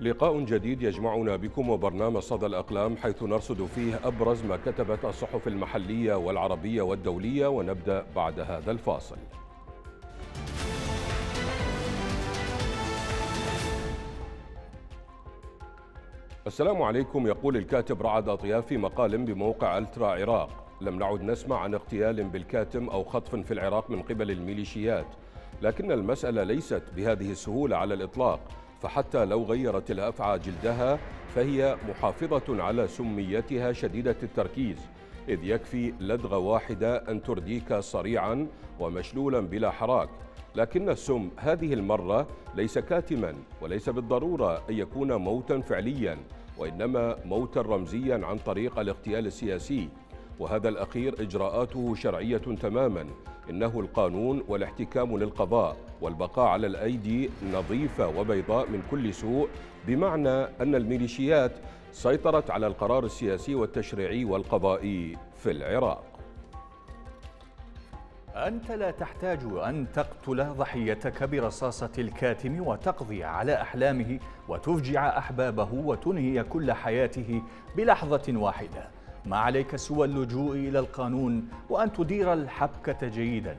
لقاء جديد يجمعنا بكم وبرنامج صدى الأقلام حيث نرصد فيه أبرز ما كتبت الصحف المحلية والعربية والدولية ونبدأ بعد هذا الفاصل. السلام عليكم يقول الكاتب رعد أطياف في مقال بموقع ألترا عراق. لم نعد نسمع عن اغتيال بالكاتم أو خطف في العراق من قبل الميليشيات لكن المسألة ليست بهذه السهولة على الإطلاق. فحتى لو غيرت الأفعى جلدها فهي محافظة على سميتها شديدة التركيز إذ يكفي لدغة واحدة أن ترديك صريعا ومشلولا بلا حراك. لكن السم هذه المرة ليس كاتما وليس بالضرورة أن يكون موتا فعليا وإنما موتا رمزيا عن طريق الاغتيال السياسي. وهذا الأخير إجراءاته شرعية تماما. إنه القانون والاحتكام للقضاء والبقاء على الأيدي نظيفة وبيضاء من كل سوء بمعنى أن الميليشيات سيطرت على القرار السياسي والتشريعي والقضائي في العراق. أنت لا تحتاج أن تقتل ضحيتك برصاصة الكاتم وتقضي على أحلامه وتفجع أحبابه وتنهي كل حياته بلحظة واحدة. ما عليك سوى اللجوء إلى القانون وأن تدير الحبكة جيدا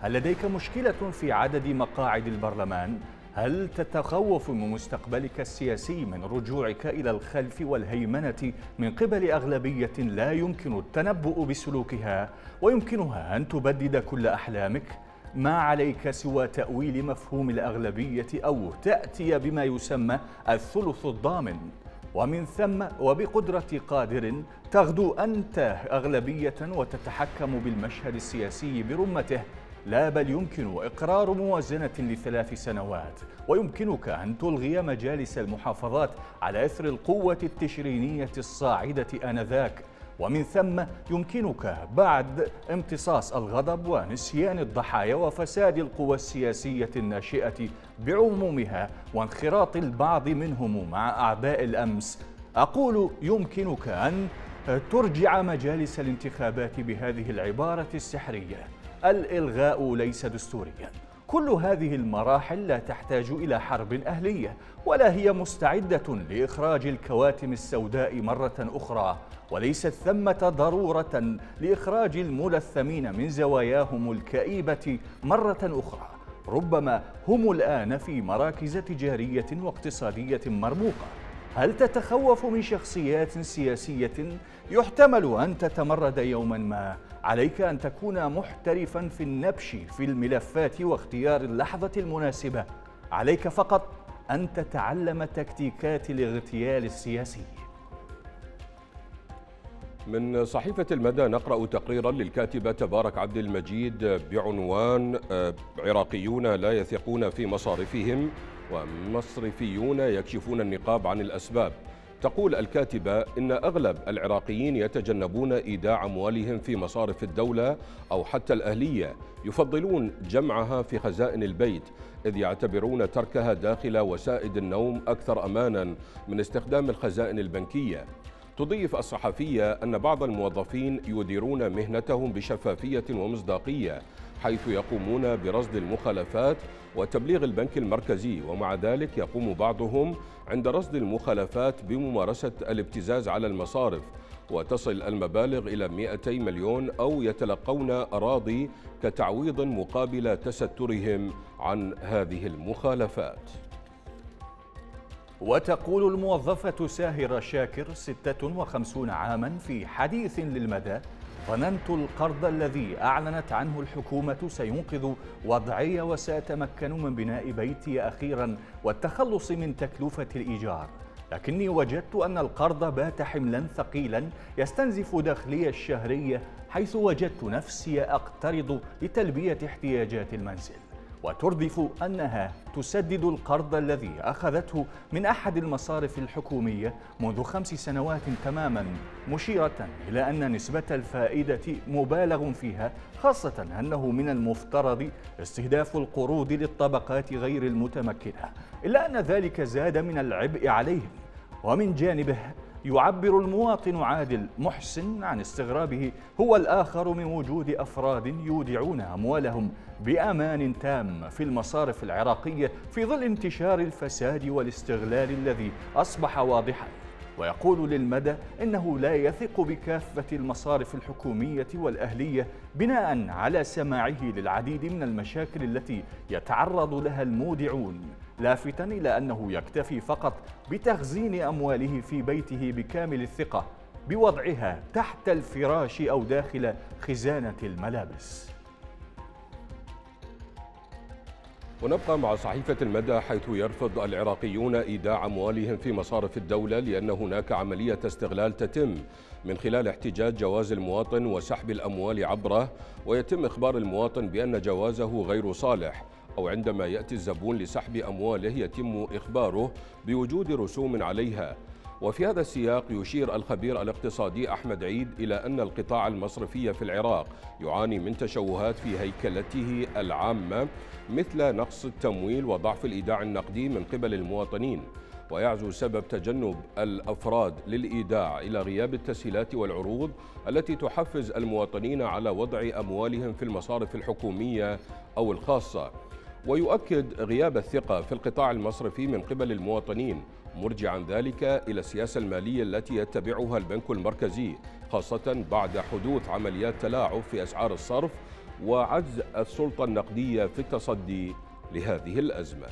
هل لديك مشكلة في عدد مقاعد البرلمان؟ هل تتخوف من مستقبلك السياسي من رجوعك إلى الخلف والهيمنة من قبل أغلبية لا يمكن التنبؤ بسلوكها ويمكنها أن تبدد كل أحلامك؟ ما عليك سوى تأويل مفهوم الأغلبية أو تأتي بما يسمى الثلث الضامن ومن ثم وبقدرة قادر تغدو أنت أغلبية وتتحكم بالمشهد السياسي برمته لا بل يمكن إقرار موازنة لثلاث سنوات. ويمكنك أن تلغي مجالس المحافظات على إثر القوة التشرينية الصاعدة آنذاك. ومن ثم يمكنك بعد امتصاص الغضب ونسيان الضحايا وفساد القوى السياسية الناشئة بعمومها وانخراط البعض منهم مع أعداء الأمس. أقول يمكنك أن ترجع مجالس الانتخابات بهذه العبارة السحرية. الإلغاء ليس دستورياً. كل هذه المراحل لا تحتاج إلى حرب أهلية ولا هي مستعدة لإخراج الكواتم السوداء مرة أخرى وليست ثمة ضرورة لإخراج الملثمين من زواياهم الكئيبة مرة أخرى ربما هم الآن في مراكز تجارية واقتصادية مرموقة. هل تتخوف من شخصيات سياسية يحتمل أن تتمرد يوما ما؟ عليك أن تكون محترفا في النبش في الملفات واختيار اللحظة المناسبة. عليك فقط أن تتعلم تكتيكات الاغتيال السياسي. من صحيفة المدى نقرأ تقريرا للكاتبة تبارك عبد المجيد بعنوان آه، عراقيون لا يثقون في مصارفهم. ومصرفيون يكشفون النقاب عن الأسباب. تقول الكاتبة إن أغلب العراقيين يتجنبون إيداع أموالهم في مصارف الدولة أو حتى الأهلية يفضلون جمعها في خزائن البيت إذ يعتبرون تركها داخل وسائد النوم أكثر أمانا من استخدام الخزائن البنكية. تضيف الصحفية أن بعض الموظفين يديرون مهنتهم بشفافية ومصداقية حيث يقومون برصد المخالفات وتبليغ البنك المركزي ومع ذلك يقوم بعضهم عند رصد المخالفات بممارسة الابتزاز على المصارف وتصل المبالغ إلى 200 مليون أو يتلقون أراضي كتعويض مقابل تسترهم عن هذه المخالفات. وتقول الموظفة ساهرة شاكر 56 عاما في حديث للمدى ظننت القرض الذي أعلنت عنه الحكومة سينقذ وضعي وسأتمكن من بناء بيتي أخيرا والتخلص من تكلفة الإيجار. لكني وجدت أن القرض بات حملا ثقيلا يستنزف دخلي الشهرية حيث وجدت نفسي أقترض لتلبية احتياجات المنزل. وتردف أنها تسدد القرض الذي أخذته من أحد المصارف الحكومية منذ خمس سنوات تماما مشيرة إلى أن نسبة الفائدة مبالغ فيها خاصة أنه من المفترض استهداف القروض للطبقات غير المتمكنة إلا أن ذلك زاد من العبء عليهم. ومن جانبه يعبر المواطن عادل محسن عن استغرابه هو الآخر من وجود أفراد يودعون أموالهم بأمان تام في المصارف العراقية في ظل انتشار الفساد والاستغلال الذي أصبح واضحاً. ويقول للمدى إنه لا يثق بكافة المصارف الحكومية والأهلية بناء على سماعه للعديد من المشاكل التي يتعرض لها المودعون لافتا إلى أنه يكتفي فقط بتخزين أمواله في بيته بكامل الثقة بوضعها تحت الفراش أو داخل خزانة الملابس. ونبقى مع صحيفة المدى حيث يرفض العراقيون إيداع أموالهم في مصارف الدولة لأن هناك عملية استغلال تتم من خلال احتجاج جواز المواطن وسحب الأموال عبره ويتم إخبار المواطن بأن جوازه غير صالح أو عندما يأتي الزبون لسحب أمواله يتم إخباره بوجود رسوم عليها. وفي هذا السياق يشير الخبير الاقتصادي أحمد عيد إلى أن القطاع المصرفي في العراق يعاني من تشوهات في هيكلته العامة مثل نقص التمويل وضعف الإيداع النقدي من قبل المواطنين. ويعزو سبب تجنب الأفراد للإيداع إلى غياب التسهيلات والعروض التي تحفز المواطنين على وضع أموالهم في المصارف الحكومية أو الخاصة. ويؤكد غياب الثقة في القطاع المصرفي من قبل المواطنين مرجعا ذلك إلى السياسة المالية التي يتبعها البنك المركزي خاصة بعد حدوث عمليات تلاعب في أسعار الصرف وعجز السلطة النقدية في التصدي لهذه الأزمة.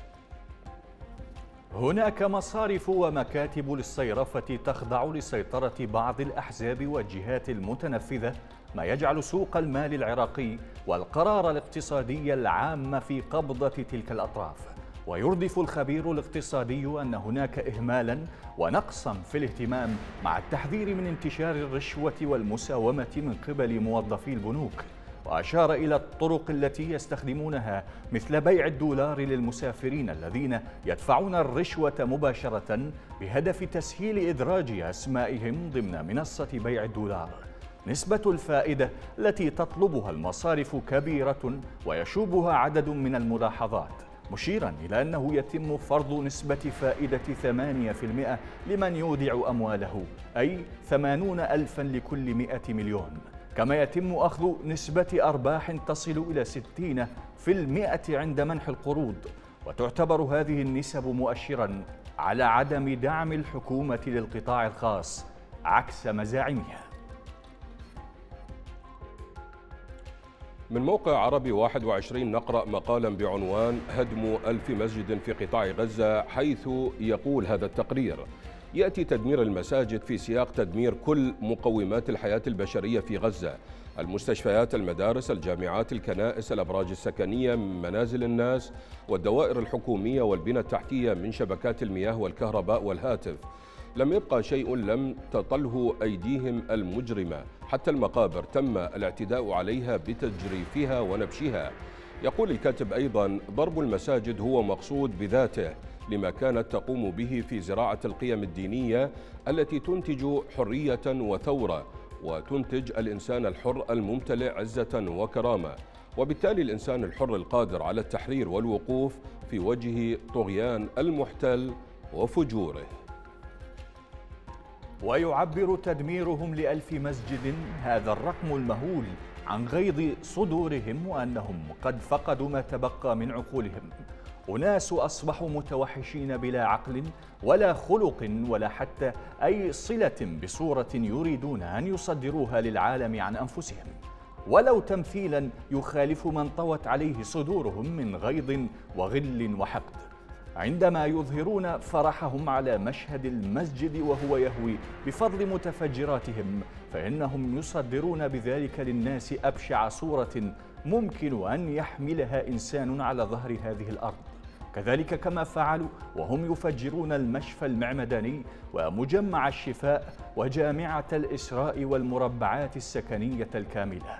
هناك مصارف ومكاتب للصيرفة تخضع لسيطرة بعض الأحزاب والجهات المتنفذة ما يجعل سوق المال العراقي والقرار الاقتصادي العام في قبضة تلك الأطراف. ويردف الخبير الاقتصادي أن هناك إهمالا ونقصا في الاهتمام مع التحذير من انتشار الرشوة والمساومة من قبل موظفي البنوك. وأشار إلى الطرق التي يستخدمونها مثل بيع الدولار للمسافرين الذين يدفعون الرشوة مباشرة بهدف تسهيل إدراج أسمائهم ضمن منصة بيع الدولار. نسبة الفائدة التي تطلبها المصارف كبيرة ويشوبها عدد من الملاحظات. مشيرا إلى أنه يتم فرض نسبة فائدة 8% لمن يودع أمواله أي 80 ألفا لكل 100 مليون. كما يتم أخذ نسبة أرباح تصل إلى 60 في المئة عند منح القروض. وتعتبر هذه النسب مؤشرا على عدم دعم الحكومة للقطاع الخاص عكس مزاعمها. من موقع عربي 21 نقرأ مقالا بعنوان هدم ألف مسجد في قطاع غزة حيث يقول هذا التقرير. يأتي تدمير المساجد في سياق تدمير كل مقومات الحياة البشرية في غزة. المستشفيات المدارس الجامعات الكنائس الأبراج السكنية منازل الناس والدوائر الحكومية والبنى التحتية من شبكات المياه والكهرباء والهاتف. لم يبقى شيء لم تطله أيديهم المجرمة. حتى المقابر تم الاعتداء عليها بتجريفها ونبشها. يقول الكاتب أيضا ضرب المساجد هو مقصود بذاته لما كانت تقوم به في زراعة القيم الدينية التي تنتج حرية وثورة وتنتج الإنسان الحر الممتلئ عزة وكرامة. وبالتالي الإنسان الحر القادر على التحرير والوقوف في وجه طغيان المحتل وفجوره. ويعبر تدميرهم لألف مسجد هذا الرقم المهول عن غيظ صدورهم وأنهم قد فقدوا ما تبقى من عقولهم. أناس أصبحوا متوحشين بلا عقل ولا خلق ولا حتى أي صلة بصورة يريدون أن يصدروها للعالم عن أنفسهم. ولو تمثيلا يخالف من طوت عليه صدورهم من غيظ وغل وحقد. عندما يظهرون فرحهم على مشهد المسجد وهو يهوي بفضل متفجراتهم فإنهم يصدرون بذلك للناس أبشع صورة ممكن أن يحملها إنسان على ظهر هذه الأرض. كذلك كما فعلوا وهم يفجرون المشفى المعمداني ومجمع الشفاء وجامعة الإسراء والمربعات السكنية الكاملة.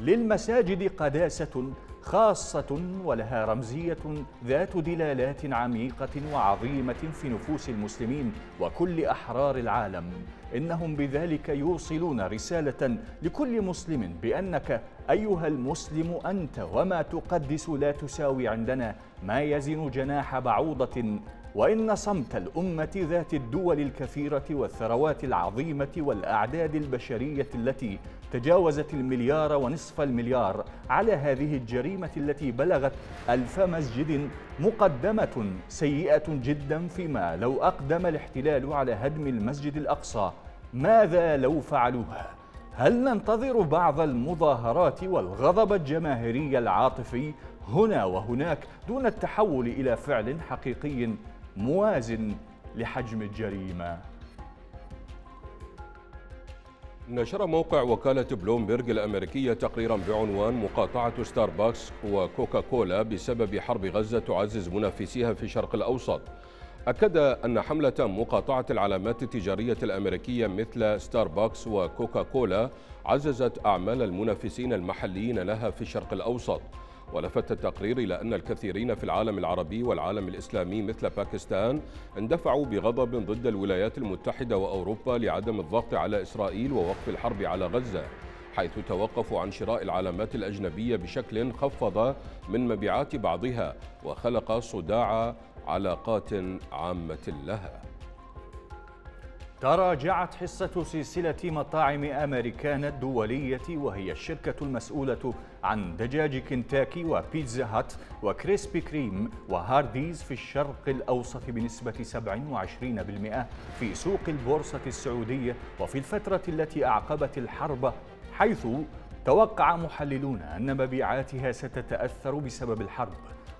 للمساجد قداسة خاصة ولها رمزية ذات دلالات عميقة وعظيمة في نفوس المسلمين وكل أحرار العالم. إنهم بذلك يوصلون رسالة لكل مسلم بأنك أيها المسلم أنت وما تقدس لا تساوي عندنا ما يزن جناح بعوضة وإن صمت الأمة ذات الدول الكثيرة والثروات العظيمة والأعداد البشرية التي تجاوزت المليار ونصف المليار على هذه الجريمة التي بلغت ألف مسجد مقدمة سيئة جدا فيما لو أقدم الاحتلال على هدم المسجد الأقصى ماذا لو فعلوها؟ هل ننتظر بعض المظاهرات والغضب الجماهيري العاطفي هنا وهناك دون التحول إلى فعل حقيقي موازن لحجم الجريمة. نشر موقع وكالة بلومبرج الأمريكية تقريرا بعنوان مقاطعة ستاربكس وكوكا كولا بسبب حرب غزة تعزز منافسيها في الشرق الأوسط. أكد أن حملة مقاطعة العلامات التجارية الأمريكية مثل ستاربكس وكوكا كولا عززت أعمال المنافسين المحليين لها في الشرق الأوسط. ولفت التقرير إلى أن الكثيرين في العالم العربي والعالم الإسلامي مثل باكستان اندفعوا بغضب ضد الولايات المتحدة وأوروبا لعدم الضغط على إسرائيل ووقف الحرب على غزة حيث توقفوا عن شراء العلامات الأجنبية بشكل خفض من مبيعات بعضها وخلق صداع علاقات عامة لها. تراجعت حصة سلسلة مطاعم أمريكانا الدولية وهي الشركة المسؤولة عن دجاج كنتاكي وبيتزا هات وكريسبي كريم وهارديز في الشرق الأوسط بنسبة 27% في سوق البورصة السعودية وفي الفترة التي أعقبت الحرب حيث توقع محللون أن مبيعاتها ستتأثر بسبب الحرب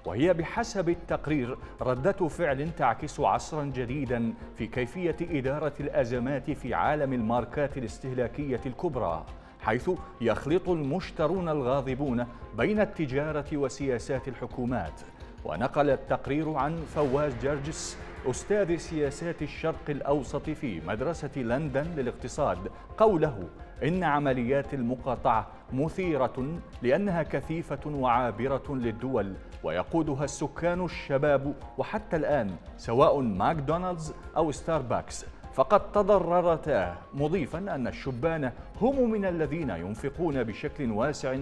وهي بحسب التقرير ردة فعل تعكس عصرا جديدا في كيفية إدارة الأزمات في عالم الماركات الاستهلاكية الكبرى حيث يخلط المشترون الغاضبون بين التجارة وسياسات الحكومات. ونقل التقرير عن فواز جرجس أستاذ سياسات الشرق الأوسط في مدرسة لندن للاقتصاد قوله إن عمليات المقاطعة مثيرة لأنها كثيفة وعابرة للدول ويقودها السكان الشباب وحتى الآن سواء ماكدونالدز أو ستاربكس. فقد تضررتا مضيفا أن الشبان هم من الذين ينفقون بشكل واسع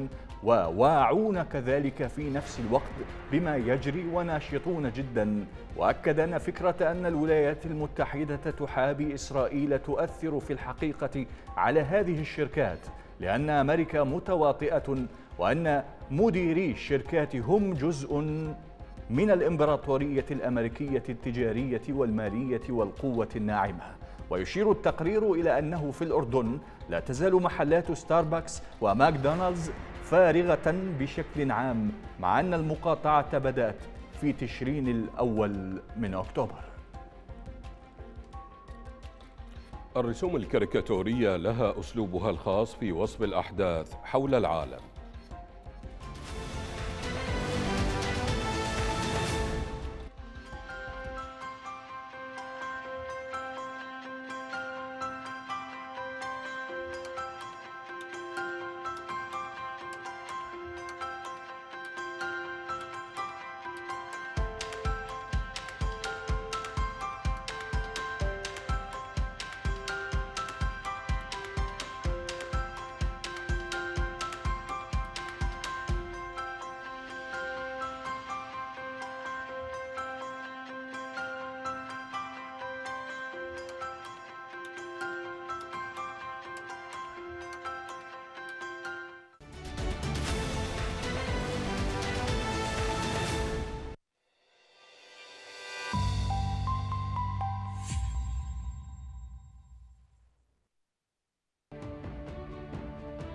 وواعون كذلك في نفس الوقت بما يجري وناشطون جدا. وأكد أن فكرة أن الولايات المتحدة تحابي إسرائيل تؤثر في الحقيقة على هذه الشركات لأن أمريكا متواطئة وأن مديري الشركات هم جزء من الإمبراطورية الأمريكية التجارية والمالية والقوة الناعمة. ويشير التقرير إلى أنه في الأردن لا تزال محلات ستاربكس وماكدونالدز فارغة بشكل عام مع أن المقاطعة بدأت في تشرين الأول من أكتوبر. الرسوم الكاريكاتورية لها أسلوبها الخاص في وصف الأحداث حول العالم.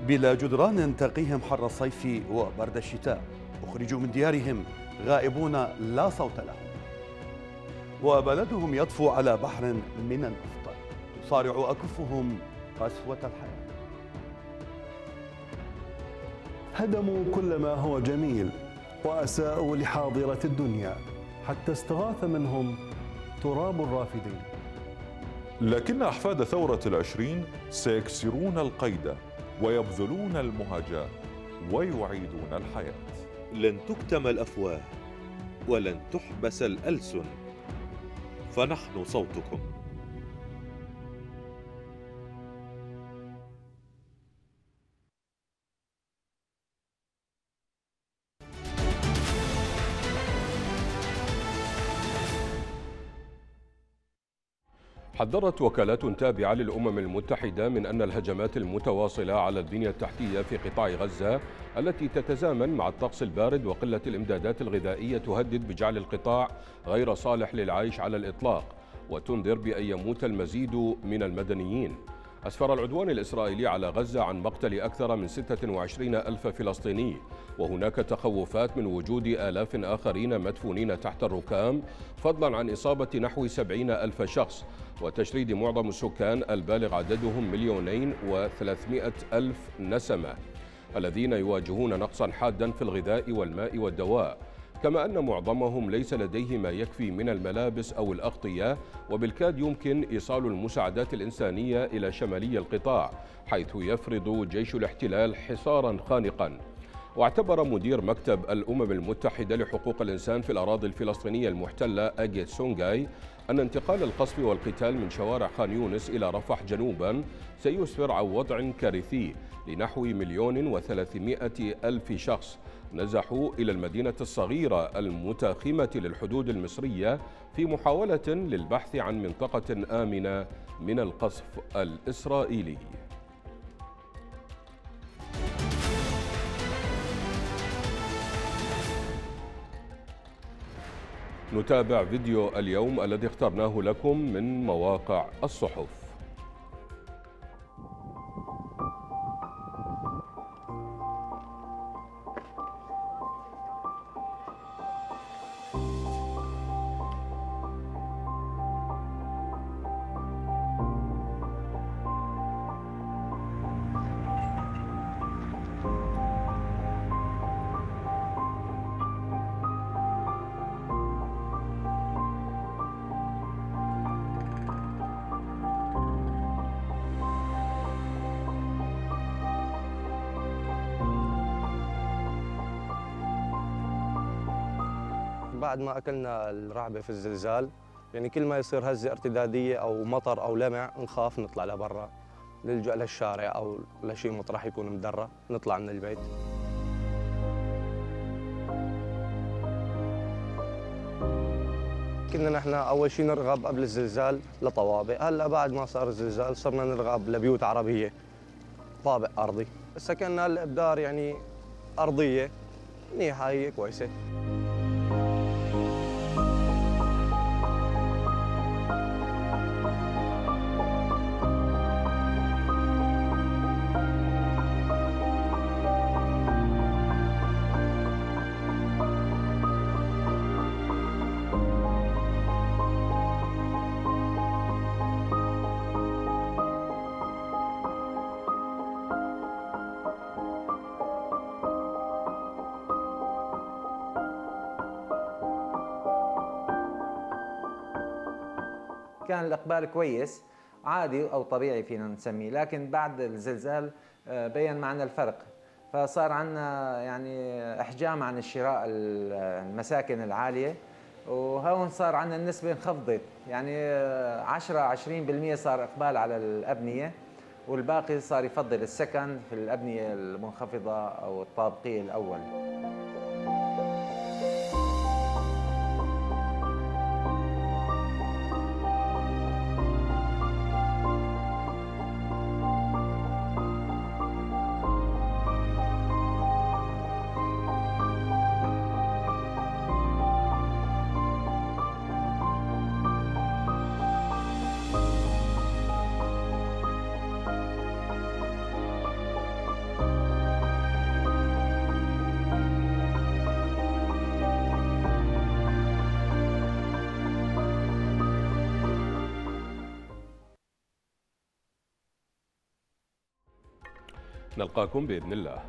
بلا جدران تقيهم حر الصيف وبرد الشتاء. أخرجوا من ديارهم غائبون لا صوت لهم. وبلدهم يطفو على بحر من النفط تصارع أكفهم قسوة الحياة. هدموا كل ما هو جميل وأساءوا لحاضرة الدنيا. حتى استغاث منهم تراب الرافدين. لكن أحفاد ثورة العشرين سيكسرون القيد. ويبذلون المهاجاة ويعيدون الحياة. لن تكتم الأفواه ولن تحبس الألسن. فنحن صوتكم. حذرت وكالات تابعة للأمم المتحدة من أن الهجمات المتواصلة على البنية التحتية في قطاع غزة التي تتزامن مع الطقس البارد وقلة الإمدادات الغذائية تهدد بجعل القطاع غير صالح للعيش على الإطلاق وتنذر بأن يموت المزيد من المدنيين. أسفر العدوان الإسرائيلي على غزة عن مقتل أكثر من 26 ألف فلسطيني. وهناك تخوفات من وجود آلاف آخرين مدفونين تحت الركام فضلا عن إصابة نحو 70 ألف شخص. وتشريد معظم السكان البالغ عددهم مليونين وثلاثمائة ألف نسمة الذين يواجهون نقصا حادا في الغذاء والماء والدواء. كما أن معظمهم ليس لديه ما يكفي من الملابس أو الأغطية وبالكاد يمكن إيصال المساعدات الإنسانية إلى شمالي القطاع حيث يفرض جيش الاحتلال حصارا خانقا. واعتبر مدير مكتب الأمم المتحدة لحقوق الإنسان في الأراضي الفلسطينية المحتلة أجيت سونغاي أن انتقال القصف والقتال من شوارع خان يونس إلى رفح جنوبا سيسفر عن وضع كارثي لنحو مليون وثلاثمائة ألف شخص نزحوا إلى المدينة الصغيرة المتاخمة للحدود المصرية في محاولة للبحث عن منطقة آمنة من القصف الإسرائيلي. نتابع فيديو اليوم الذي اخترناه لكم من مواقع الصحف. بعد ما أكلنا الرعبة في الزلزال يعني كل ما يصير هزة ارتدادية أو مطر أو لمع نخاف نطلع لبرا نلجأ للشارع أو لشيء مطرح يكون مدرى نطلع من البيت. كنا نحن أول شيء نرغب قبل الزلزال لطوابق. هلأ بعد ما صار الزلزال صرنا نرغب لبيوت عربية طابق أرضي. سكننا الابدار يعني أرضية منيحه هي كويسة. كان الإقبال كويس عادي أو طبيعي فينا نسميه لكن بعد الزلزال آه، بين معنا الفرق. فصار عندنا يعني إحجام عن الشراء المساكن العالية وهون صار عندنا النسبة انخفضت. يعني 10 20% صار إقبال على الأبنية والباقي صار يفضل السكن في الأبنية المنخفضة أو الطابقية الأول. نلقاكم بإذن الله.